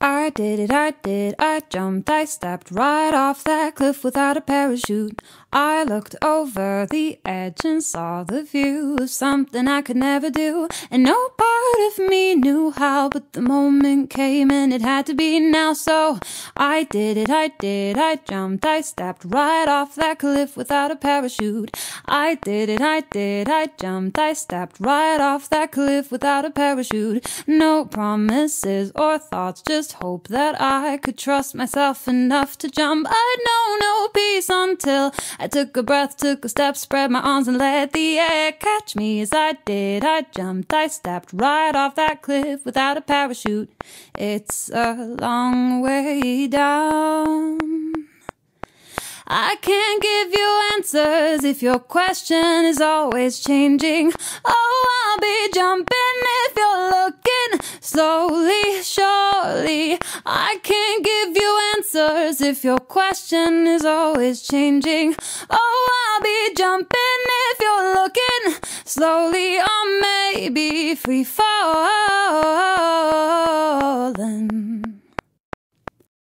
I did it, I did, I jumped, I stepped right off that cliff without a parachute. I looked over the edge and saw the view of something I could never do. And no part of me knew how, but the moment came and it had to be now. So I did it, I did, I jumped, I stepped right off that cliff without a parachute. I did it, I did, I jumped, I stepped right off that cliff without a parachute. No promises or thoughts, just hope that I could trust myself enough to jump. I'd know no peace until I took a breath, took a step, spread my arms and let the air catch me as I did. I jumped, I stepped right off that cliff without a parachute. It's a long way down. I can't give you answers if your question is always changing. Oh, I'll be jumping if you're looking slowly, surely. I can't give you answers if your question is always changing. Oh, I'll be jumping if you're looking slowly, or maybe free fall.